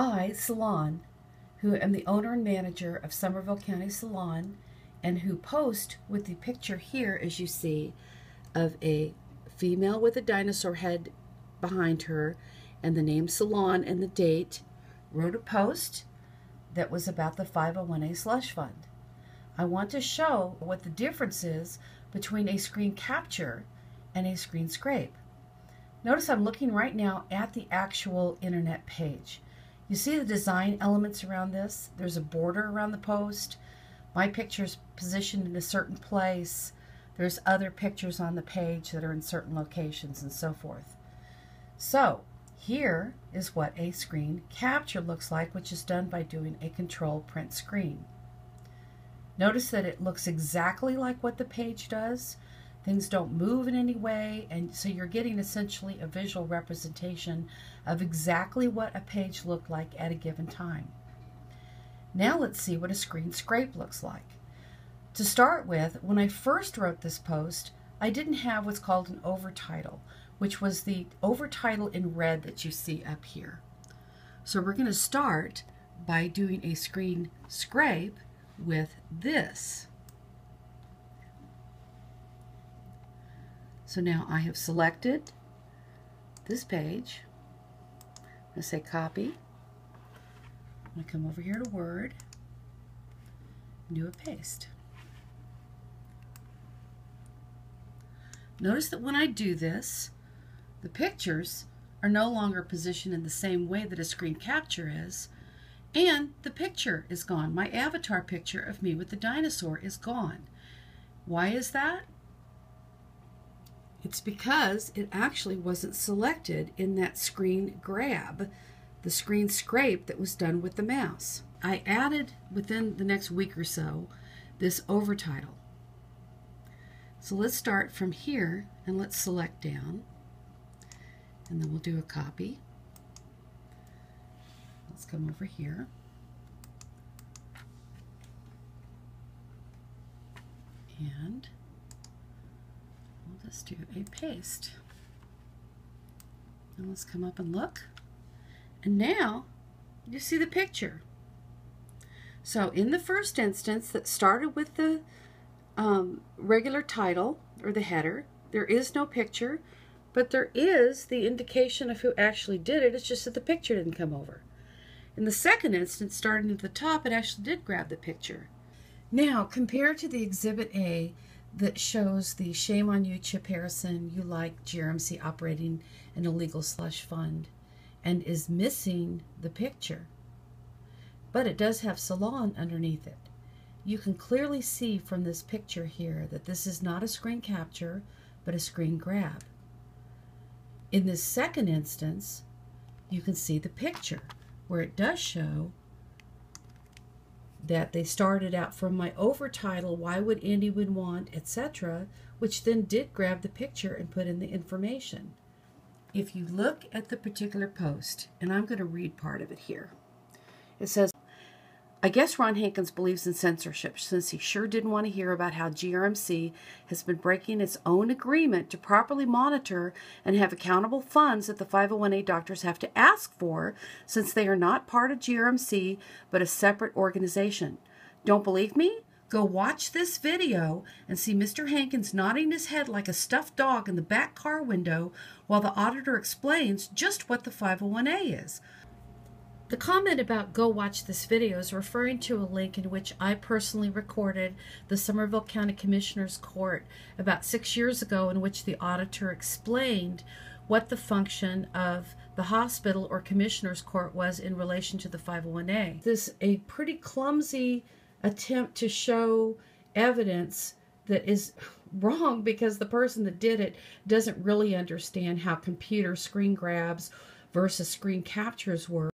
I, Salon, who am the owner and manager of Somervell County Salon, and who post with the picture here, as you see, of a female with a dinosaur head behind her and the name Salon and the date, wrote a post that was about the 501a slush fund. I want to show what the difference is between a screen capture and a screen scrape. Notice I'm looking right now at the actual internet page. You see the design elements around this? There's a border around the post. My picture's positioned in a certain place. There's other pictures on the page that are in certain locations and so forth. So here is what a screen capture looks like, which is done by doing a control print screen. Notice that it looks exactly like what the page does. Things don't move in any way, and so you're getting essentially a visual representation of exactly what a page looked like at a given time. Now let's see what a screen scrape looks like. To start with, when I first wrote this post, I didn't have what's called an overtitle, which was the overtitle in red that you see up here. So we're going to start by doing a screen scrape with this. So now I have selected this page. I'm going to say copy. I'm going to come over here to Word and do a paste. Notice that when I do this, the pictures are no longer positioned in the same way that a screen capture is, and the picture is gone. My avatar picture of me with the dinosaur is gone. Why is that? It's because it actually wasn't selected in that screen grab, the screen scrape that was done with the mouse. I added within the next week or so this overtitle. So let's start from here and let's select down and then we'll do a copy. Let's come over here. And just do a paste. And let's come up and look. And now you see the picture. So in the first instance that started with the um, regular title or the header, there is no picture, but there is the indication of who actually did it. It's just that the picture didn't come over. In the second instance, starting at the top, it actually did grab the picture. Now, compared to the Exhibit A that shows the shame on you, Chip Harrison, you like GRMC operating an illegal slush fund and is missing the picture. But it does have Salon underneath it. You can clearly see from this picture here that this is not a screen capture, but a screen grab. In this second instance, you can see the picture where it does show that they started out from my overtitle, why would Andy would want, etc., which then did grab the picture and put in the information. If you look at the particular post, and I'm going to read part of it here, it says, I guess Ron Hankins believes in censorship since he sure didn't want to hear about how GRMC has been breaking its own agreement to properly monitor and have accountable funds that the 501A doctors have to ask for since they are not part of GRMC but a separate organization. Don't believe me? Go watch this video and see Mr. Hankins nodding his head like a stuffed dog in the back car window while the auditor explains just what the 501A is. The comment about go watch this video is referring to a link in which I personally recorded the Somervell County Commissioner's Court about six years ago in which the auditor explained what the function of the hospital or commissioner's court was in relation to the 501A. This is a pretty clumsy attempt to show evidence that is wrong because the person that did it doesn't really understand how computer screen grabs versus screen captures work.